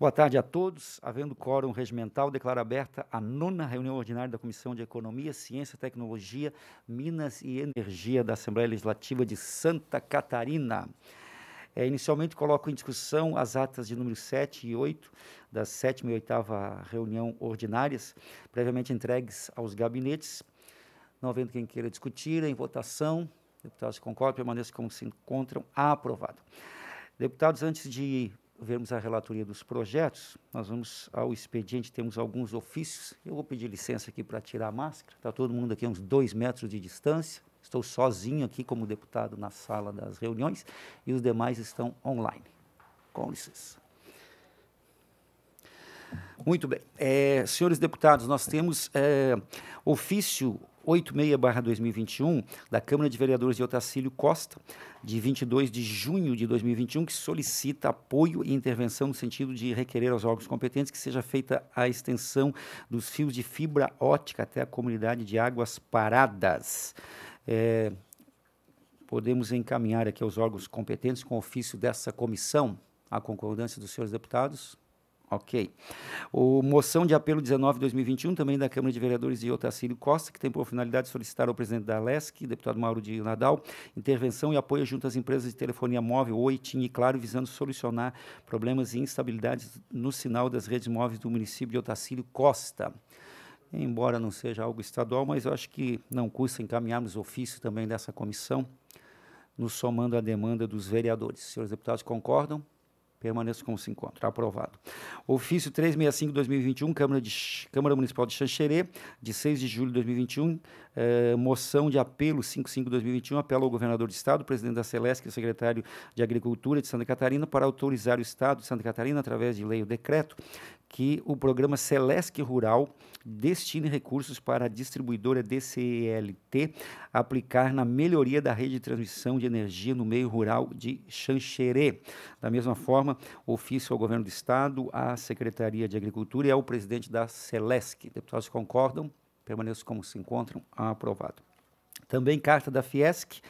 Boa tarde a todos. Havendo quórum regimental, declaro aberta a nona reunião ordinária da Comissão de Economia, Ciência, Tecnologia, Minas e Energia da Assembleia Legislativa de Santa Catarina. É, inicialmente, coloco em discussão as atas de número 7 e 8 da sétima e oitava reunião ordinárias, previamente entregues aos gabinetes. Não havendo quem queira discutir, em votação, deputados concordam, permaneçam como se encontram, aprovado. Deputados, antes de vermos a relatoria dos projetos, nós vamos ao expediente, temos alguns ofícios. Eu vou pedir licença aqui para tirar a máscara. Está todo mundo aqui a uns dois metros de distância. Estou sozinho aqui como deputado na sala das reuniões e os demais estão online. Com licença. Muito bem. É, senhores deputados, nós temos é, ofício 86-2021 da Câmara de Vereadores de Otacílio Costa, de 22 de junho de 2021, que solicita apoio e intervenção no sentido de requerer aos órgãos competentes que seja feita a extensão dos fios de fibra ótica até a comunidade de Águas Paradas. É, podemos encaminhar aqui aos órgãos competentes com ofício dessa comissão a concordância dos senhores deputados? Ok. O moção de apelo 19-2021, também da Câmara de Vereadores de Otacílio Costa, que tem por finalidade solicitar ao presidente da LESC, deputado Mauro de Nadal, intervenção e apoio junto às empresas de telefonia móvel, Oi, TIM e Claro, visando solucionar problemas e instabilidades no sinal das redes móveis do município de Otacílio Costa. Embora não seja algo estadual, mas eu acho que não custa encaminharmos ofício também dessa comissão, nos somando à demanda dos vereadores. Senhores deputados concordam? Permaneça como se encontra. Aprovado. Ofício 365-2021, Câmara, de, Câmara Municipal de Xanxerê, de 6 de julho de 2021. Eh, moção de apelo 55-2021, apelo ao governador de Estado, presidente da Celeste, e secretário de Agricultura de Santa Catarina, para autorizar o Estado de Santa Catarina, através de lei ou decreto, que o programa Celesc Rural destine recursos para a distribuidora DCLT aplicar na melhoria da rede de transmissão de energia no meio rural de Xanxerê. Da mesma forma, ofício ao Governo do Estado, à Secretaria de Agricultura e ao presidente da Celesc. Deputados concordam? Permaneçam como se encontram. Aprovado. Também carta da Fiesc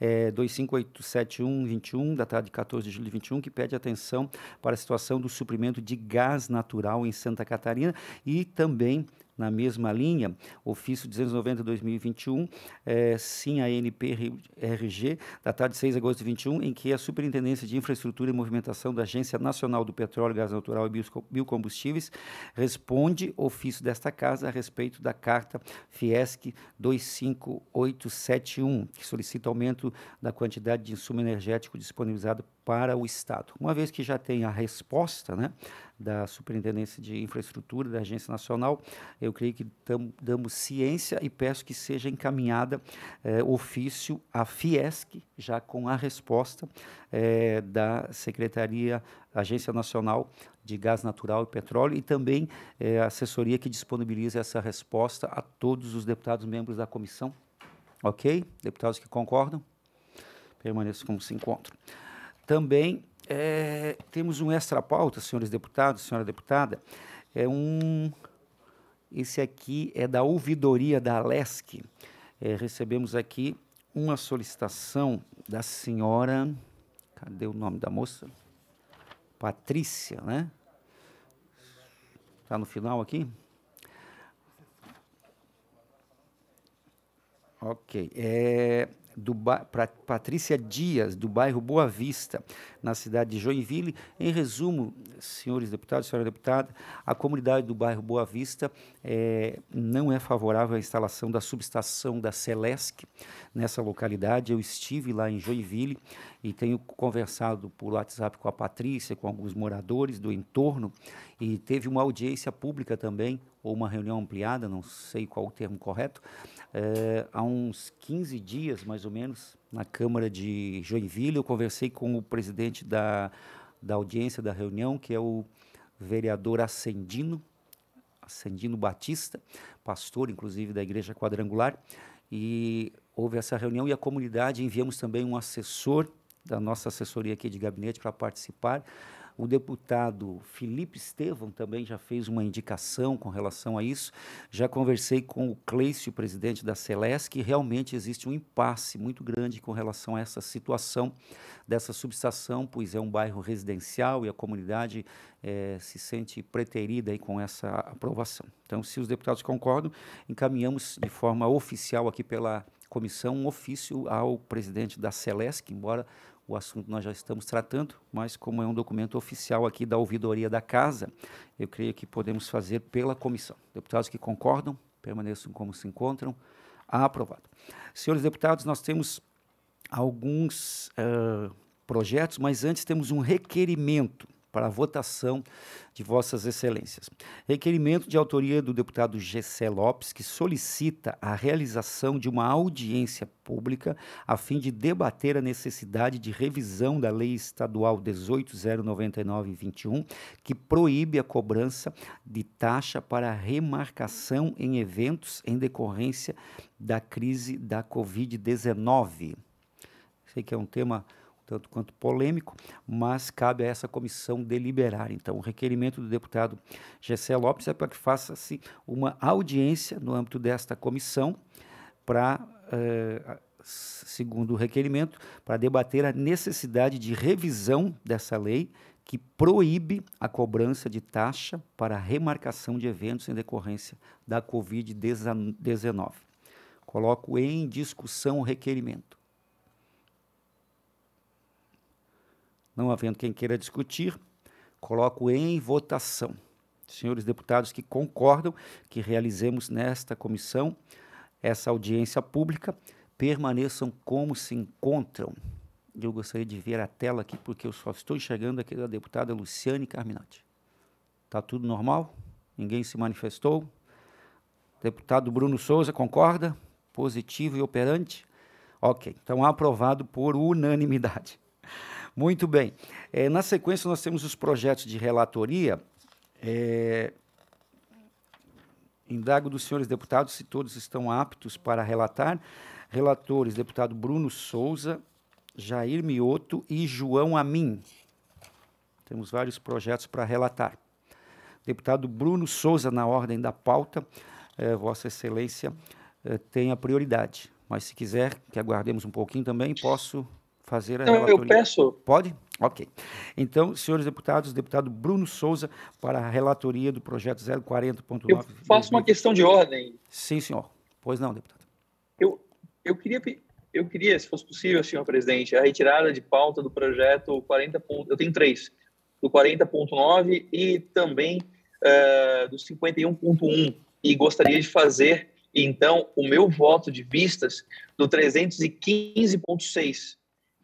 é, 2587121, datado de 14 de julho de 21, que pede atenção para a situação do suprimento de gás natural em Santa Catarina e também na mesma linha, ofício 290-2021, é, sim a NPRG, datado de 6 de agosto de 21, em que a Superintendência de Infraestrutura e Movimentação da Agência Nacional do Petróleo, Gás Natural e Biocombustíveis responde ofício desta casa a respeito da carta Fiesc 25871, que solicita aumento da quantidade de insumo energético disponibilizado para o Estado. Uma vez que já tem a resposta né, da Superintendência de Infraestrutura, da Agência Nacional, eu creio que damos ciência e peço que seja encaminhada eh, ofício à Fiesc, já com a resposta eh, da Secretaria, Agência Nacional de Gás Natural e Petróleo e também eh, a assessoria que disponibiliza essa resposta a todos os deputados membros da comissão. Ok? Deputados que concordam? Permaneçam como se encontram. Também é, temos um extra pauta, senhores deputados, senhora deputada, é um esse aqui é da ouvidoria da Alesc. É, recebemos aqui uma solicitação da senhora, cadê o nome da moça? Patrícia, né? Está no final aqui? Ok. É, do pra, Patrícia Dias, do bairro Boa Vista, na cidade de Joinville. Em resumo, senhores deputados, senhora deputada, a comunidade do bairro Boa Vista é, não é favorável à instalação da subestação da Celesc nessa localidade. Eu estive lá em Joinville e tenho conversado por WhatsApp com a Patrícia, com alguns moradores do entorno, e teve uma audiência pública também, ou uma reunião ampliada, não sei qual o termo correto, é, há uns 15 dias, mais ou menos, na Câmara de Joinville, eu conversei com o presidente da, da audiência da reunião, que é o vereador Ascendino, Ascendino Batista, pastor, inclusive, da Igreja Quadrangular, e houve essa reunião e a comunidade enviamos também um assessor da nossa assessoria aqui de gabinete para participar, O deputado Felipe Estevão também já fez uma indicação com relação a isso. Já conversei com o Cleicio, presidente da Celesc, que realmente existe um impasse muito grande com relação a essa situação dessa subestação, pois é um bairro residencial e a comunidade é, se sente preterida aí com essa aprovação. Então, se os deputados concordam, encaminhamos de forma oficial aqui pela comissão um ofício ao presidente da Celesc, embora o assunto nós já estamos tratando, mas como é um documento oficial aqui da ouvidoria da casa, eu creio que podemos fazer pela comissão. Deputados que concordam, permaneçam como se encontram. Aprovado. Senhores deputados, nós temos alguns uh, projetos, mas antes temos um requerimento para a votação de Vossas Excelências. Requerimento de autoria do deputado Gessé Lopes, que solicita a realização de uma audiência pública a fim de debater a necessidade de revisão da Lei Estadual 18.099-21, que proíbe a cobrança de taxa para remarcação em eventos em decorrência da crise da Covid-19. Sei que é um tema tanto quanto polêmico, mas cabe a essa comissão deliberar. Então, o requerimento do deputado Gessé Lopes é para que faça-se uma audiência no âmbito desta comissão para, eh, segundo o requerimento, para debater a necessidade de revisão dessa lei que proíbe a cobrança de taxa para remarcação de eventos em decorrência da Covid-19. Coloco em discussão o requerimento. Não havendo quem queira discutir, coloco em votação. Senhores deputados que concordam que realizemos nesta comissão essa audiência pública, permaneçam como se encontram. Eu gostaria de ver a tela aqui, porque eu só estou enxergando aqui da deputada Luciane Carminati. Está tudo normal? Ninguém se manifestou? Deputado Bruno Souza, concorda? Positivo e operante? Ok, então aprovado por unanimidade. Muito bem. É, na sequência, nós temos os projetos de relatoria. É, indago dos senhores deputados se todos estão aptos para relatar. Relatores, deputado Bruno Souza, Jair Mioto e João Amin. Temos vários projetos para relatar. Deputado Bruno Souza, na ordem da pauta, é, Vossa Excelência é, tem a prioridade. Mas se quiser que aguardemos um pouquinho também, posso fazer a Não, relatoria. eu peço. Pode? Ok. Então, senhores deputados, deputado Bruno Souza, para a relatoria do projeto 040.9. Eu faço uma questão de ordem. Sim, senhor. Pois não, deputado. Eu, eu, queria, eu queria, se fosse possível, senhor presidente, a retirada de pauta do projeto 40. Eu tenho três. Do 40.9 e também uh, do 51.1. E gostaria de fazer, então, o meu voto de vistas do 315.6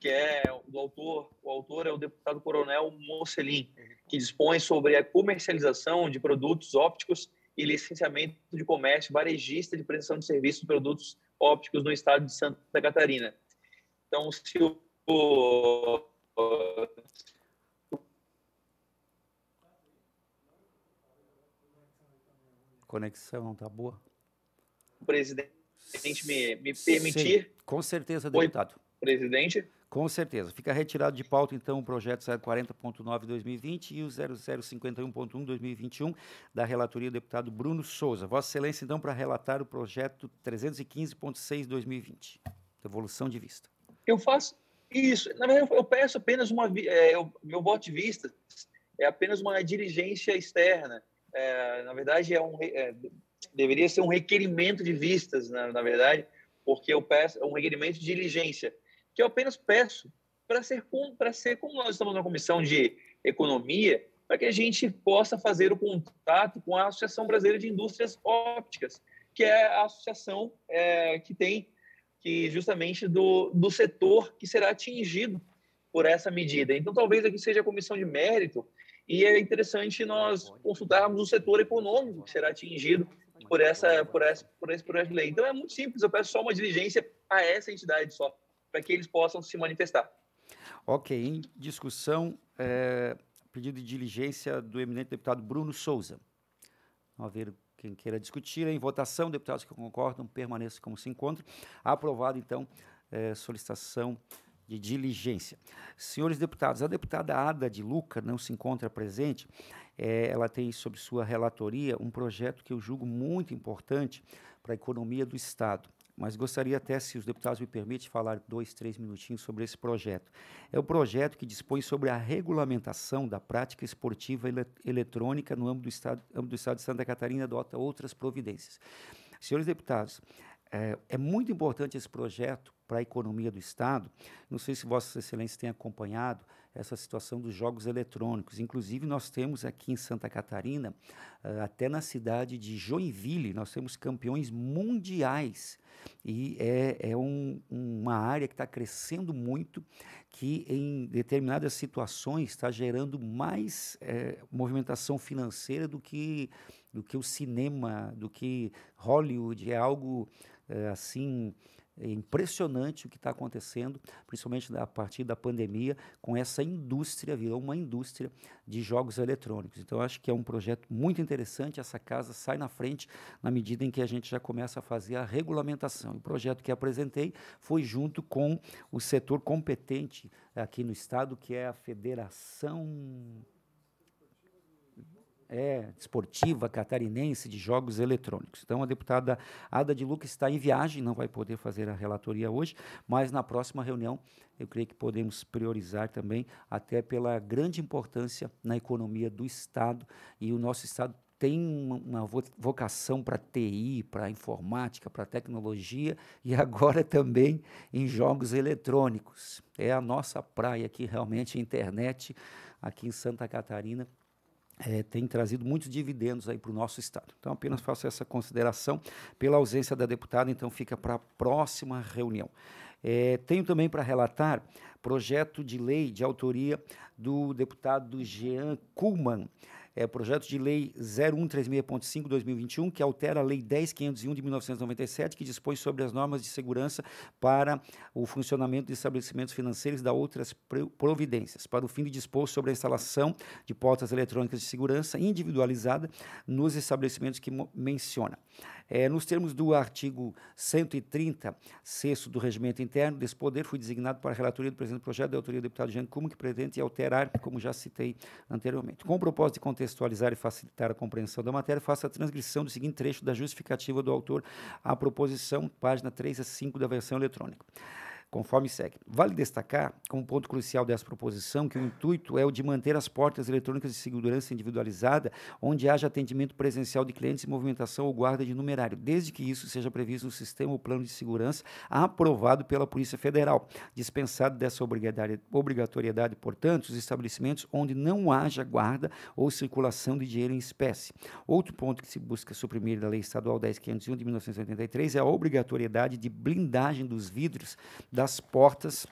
que é do autor, o autor é o deputado coronel Mocelin, que dispõe sobre a comercialização de produtos ópticos e licenciamento de comércio varejista de prestação de serviços de produtos ópticos no estado de Santa Catarina. Então, se o Conexão não está boa. O presidente me, me permitir. Sim, com certeza, deputado. Oi, presidente. Com certeza. Fica retirado de pauta, então, o projeto 040.9 2020 e o 0051.1 2021 da relatoria do deputado Bruno Souza. Vossa Excelência, então, para relatar o projeto 315.6 2020. Devolução de vista. Eu faço isso. Na verdade, eu peço apenas uma. É, eu, meu voto de vista é apenas uma diligência externa. É, na verdade, é um, é, deveria ser um requerimento de vistas, na, na verdade, porque eu peço é um requerimento de diligência que eu apenas peço para ser, para ser como nós estamos na comissão de economia, para que a gente possa fazer o contato com a Associação Brasileira de Indústrias Ópticas, que é a associação é, que tem que justamente do, do setor que será atingido por essa medida. Então, talvez aqui seja a comissão de mérito e é interessante nós consultarmos o setor econômico que será atingido por essa por essa por esse projeto de lei. Então é muito simples, eu peço só uma diligência a essa entidade só para que eles possam se manifestar. Ok, em discussão, é, pedido de diligência do eminente deputado Bruno Souza. Vamos ver quem queira discutir. Em votação, deputados que concordam, permaneçam como se encontram. Aprovado, então, é, solicitação de diligência. Senhores deputados, a deputada Ada de Luca não se encontra presente. É, ela tem sob sua relatoria um projeto que eu julgo muito importante para a economia do Estado. Mas gostaria até, se os deputados me permitem, falar dois, três minutinhos sobre esse projeto. É o projeto que dispõe sobre a regulamentação da prática esportiva ele eletrônica no âmbito do, estado, âmbito do Estado de Santa Catarina e adota outras providências. Senhores deputados, é, é muito importante esse projeto para a economia do Estado. Não sei se Vossa Excelência tem acompanhado essa situação dos jogos eletrônicos. Inclusive, nós temos aqui em Santa Catarina, uh, até na cidade de Joinville, nós temos campeões mundiais. E é, é um, uma área que está crescendo muito, que em determinadas situações está gerando mais é, movimentação financeira do que, do que o cinema, do que Hollywood. É algo é, assim é impressionante o que está acontecendo, principalmente a partir da pandemia, com essa indústria, virou uma indústria de jogos eletrônicos. Então, acho que é um projeto muito interessante. Essa casa sai na frente na medida em que a gente já começa a fazer a regulamentação. O projeto que apresentei foi junto com o setor competente aqui no Estado, que é a Federação é, esportiva catarinense de jogos eletrônicos. Então, a deputada Ada de Luca está em viagem, não vai poder fazer a relatoria hoje, mas na próxima reunião eu creio que podemos priorizar também, até pela grande importância na economia do Estado, e o nosso Estado tem uma vocação para TI, para informática, para tecnologia e agora também em jogos eletrônicos. É a nossa praia aqui, realmente, a internet aqui em Santa Catarina é, tem trazido muitos dividendos aí para o nosso Estado. Então, apenas faço essa consideração pela ausência da deputada, então fica para a próxima reunião. É, tenho também para relatar projeto de lei de autoria do deputado Jean Kuhlmann, é, projeto de lei 0136.5/2021, que altera a lei 10501 de 1997, que dispõe sobre as normas de segurança para o funcionamento de estabelecimentos financeiros e da outras providências, para o fim de dispor sobre a instalação de portas eletrônicas de segurança individualizada nos estabelecimentos que menciona. É, nos termos do artigo 130, sexto do regimento interno, desse poder fui designado para a relatoria do presente projeto da autoria do deputado Jean Kuma, que pretende alterar, como já citei anteriormente. Com o propósito de contextualizar e facilitar a compreensão da matéria, faço a transcrição do seguinte trecho da justificativa do autor à proposição, página 3 a 5 da versão eletrônica conforme segue. Vale destacar, como ponto crucial dessa proposição, que o intuito é o de manter as portas eletrônicas de segurança individualizada, onde haja atendimento presencial de clientes e movimentação ou guarda de numerário, desde que isso seja previsto no sistema ou plano de segurança aprovado pela Polícia Federal. Dispensado dessa obrigatoriedade, portanto, os estabelecimentos onde não haja guarda ou circulação de dinheiro em espécie. Outro ponto que se busca suprimir da Lei Estadual 10.501 de 1983 é a obrigatoriedade de blindagem dos vidros da das portas.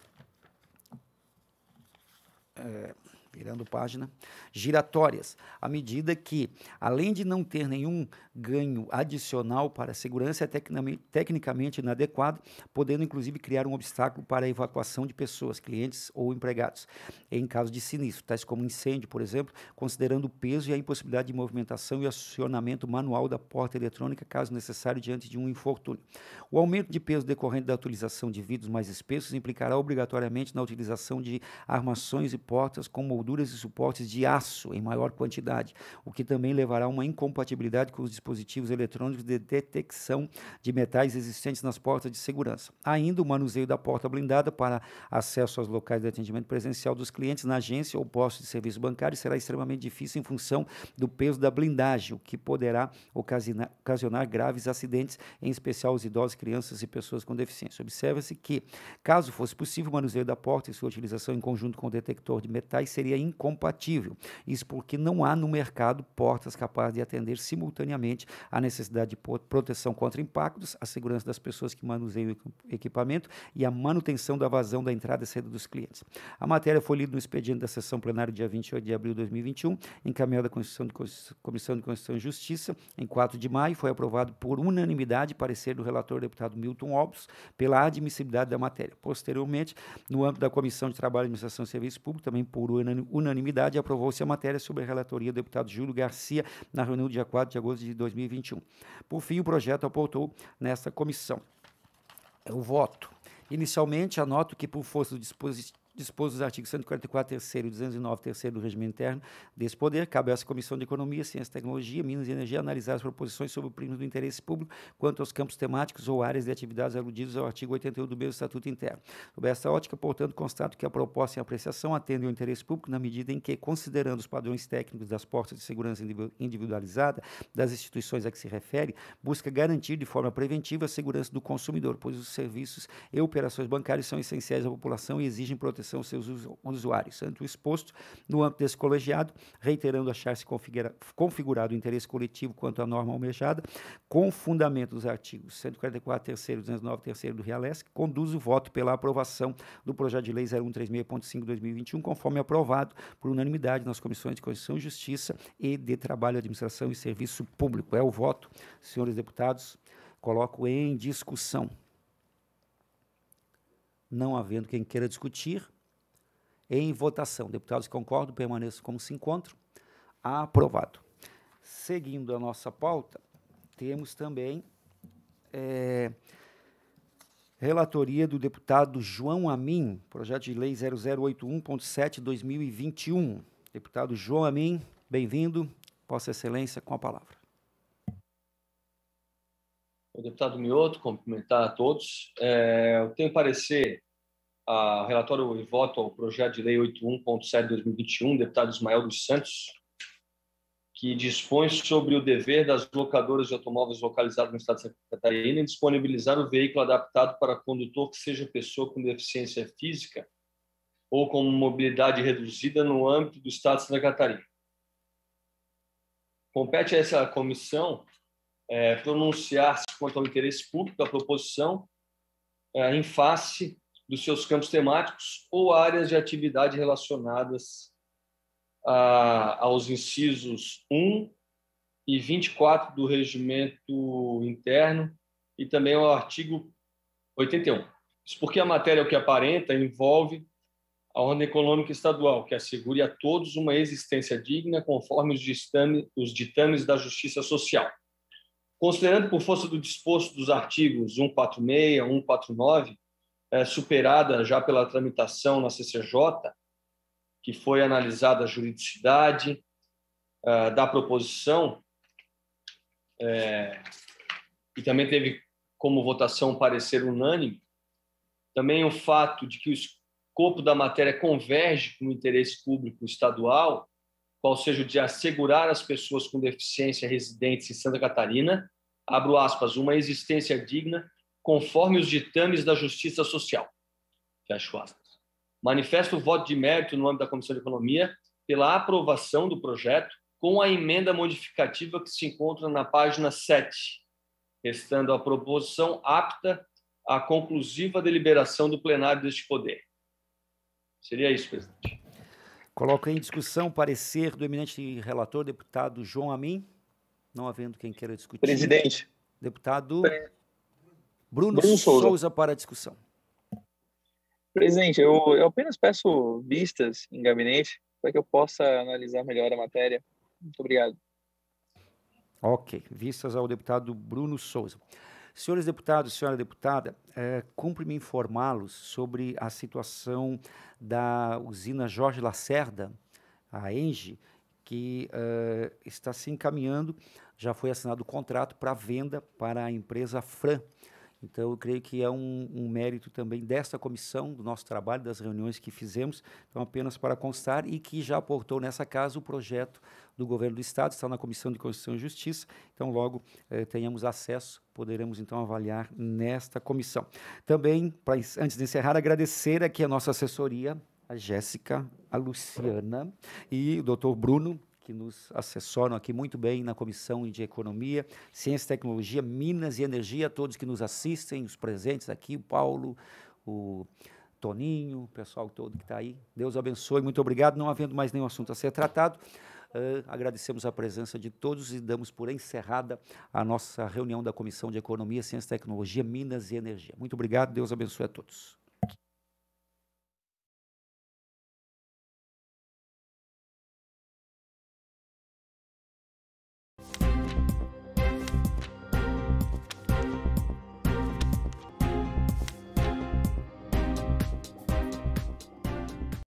É, virando página, giratórias, à medida que, além de não ter nenhum ganho adicional para a segurança, é tecnicamente, inadequado, podendo inclusive criar um obstáculo para a evacuação de pessoas, clientes ou empregados, em caso de sinistro, tais como incêndio, por exemplo, considerando o peso e a impossibilidade de movimentação e acionamento manual da porta eletrônica, caso necessário, diante de um infortúnio. O aumento de peso decorrente da utilização de vidros mais espessos implicará obrigatoriamente na utilização de armações e portas com molduras e suportes de aço em maior quantidade, o que também levará a uma incompatibilidade com os dispositivos eletrônicos de detecção de metais existentes nas portas de segurança. Ainda o manuseio da porta blindada para acesso aos locais de atendimento presencial dos clientes na agência ou posto de serviço bancário será extremamente difícil em função do peso da blindagem, o que poderá ocasionar, ocasionar graves acidentes, em especial os idosos, crianças e pessoas com deficiência. Observa-se que, caso fosse possível, o manuseio da porta e sua utilização em conjunto com o detector de metais seria seria incompatível. Isso porque não há no mercado portas capazes de atender simultaneamente a necessidade de proteção contra impactos, a segurança das pessoas que manuseiam o equipamento e a manutenção da vazão da entrada e saída dos clientes. A matéria foi lida no expediente da sessão plenária dia 28 de abril de 2021, encaminhada à Comissão de Constituição e Justiça em 4 de maio, foi aprovado por unanimidade parecer do relator deputado Milton Obos pela admissibilidade da matéria. Posteriormente, no âmbito da Comissão de Trabalho, Administração e Serviço Público, também por unanimidade, unanimidade, aprovou-se a matéria sobre a relatoria do deputado Júlio Garcia na reunião do dia 4 de agosto de 2021. Por fim, o projeto apontou nesta comissão o voto Inicialmente, anoto que, por força do dispositivo disposto nos artigos 144, terceiro e 209, terceiro do regimento interno desse poder, cabe a essa Comissão de Economia, Ciência e Tecnologia, Minas e Energia analisar as proposições sobre o prêmio do interesse público quanto aos campos temáticos ou áreas de atividades aludidos ao artigo 81 do mesmo Estatuto Interno. Sob esta ótica, portanto, constato que a proposta em apreciação atende ao interesse público na medida em que, considerando os padrões técnicos das portas de segurança individualizada das instituições a que se refere, busca garantir de forma preventiva a segurança do consumidor, pois os serviços e operações bancárias são essenciais à população e exigem proteção são seus usuários. Tanto exposto no âmbito desse colegiado, reiterando achar-se configurado o interesse coletivo quanto à norma almejada, com fundamento dos artigos 144, 3 209, 3 do Realesc, conduz o voto pela aprovação do projeto de lei 0136.5 2021, conforme aprovado por unanimidade nas comissões de Constituição e Justiça e de Trabalho, Administração e Serviço Público. É o voto, senhores deputados, coloco em discussão. Não havendo quem queira discutir, em votação. Deputados que concordam, permaneçam como se encontram. Aprovado. Seguindo a nossa pauta, temos também é, relatoria do deputado João Amin, projeto de lei 0081.7-2021. Deputado João Amin, bem-vindo. Vossa Excelência, com a palavra. O deputado Mioto, cumprimentar a todos. É, eu tenho parecer a relatório e voto ao projeto de lei 81.7/2021, deputado Ismael dos Santos, que dispõe sobre o dever das locadoras de automóveis localizadas no estado de Santa Catarina em disponibilizar o veículo adaptado para condutor que seja pessoa com deficiência física ou com mobilidade reduzida no âmbito do estado de Santa Catarina. Compete a essa comissão é, pronunciar-se quanto ao interesse público da proposição é, em face dos seus campos temáticos ou áreas de atividade relacionadas a, aos incisos 1 e 24 do regimento interno e também ao artigo 81. Isso porque a matéria, o que aparenta, envolve a ordem econômica estadual, que assegure a todos uma existência digna conforme os, os ditames da Justiça Social. Considerando por força do disposto dos artigos 146, 149, é, superada já pela tramitação na CCJ, que foi analisada a juridicidade é, da proposição, é, e também teve como votação parecer unânime, também o fato de que o escopo da matéria converge com o interesse público estadual, qual seja o de assegurar às pessoas com deficiência residentes em Santa Catarina, abro aspas, uma existência digna conforme os ditames da Justiça Social. Fecho aspas. Manifesto o voto de mérito no âmbito da Comissão de Economia pela aprovação do projeto com a emenda modificativa que se encontra na página 7, restando a proposição apta à conclusiva deliberação do plenário deste poder. Seria isso, presidente. Coloco em discussão o parecer do eminente relator, deputado João Amin. Não havendo quem queira discutir. Presidente. Deputado. Pre Bruno, Bruno Souza. Souza para a discussão. Presidente, eu, eu apenas peço vistas em gabinete para que eu possa analisar melhor a matéria. Muito obrigado. Ok, vistas ao deputado Bruno Souza. Senhores deputados, senhora deputada, é, cumpre-me informá-los sobre a situação da usina Jorge Lacerda, a ENGE, que uh, está se encaminhando, já foi assinado o contrato para venda para a empresa Fran. Então, eu creio que é um, um, mérito também desta comissão, do nosso trabalho, das reuniões que fizemos, então, apenas para constar, e que já aportou nessa casa o projeto do governo do Estado, está na Comissão de Constituição e Justiça, então, logo eh, tenhamos acesso, poderemos então avaliar nesta comissão. Também, pra, antes de encerrar, agradecer aqui a nossa assessoria, a Jéssica, a Luciana e o doutor Bruno, que nos assessoram aqui muito bem na Comissão de Economia, Ciência e Tecnologia, Minas e Energia, todos que nos assistem, os presentes aqui, o Paulo, o Toninho, o pessoal todo que está aí. Deus abençoe, muito obrigado. Não havendo mais nenhum assunto a ser tratado, uh, agradecemos a presença de todos e damos por encerrada a nossa reunião da Comissão de Economia, Ciência e Tecnologia, Minas e Energia. Muito obrigado, Deus abençoe a todos.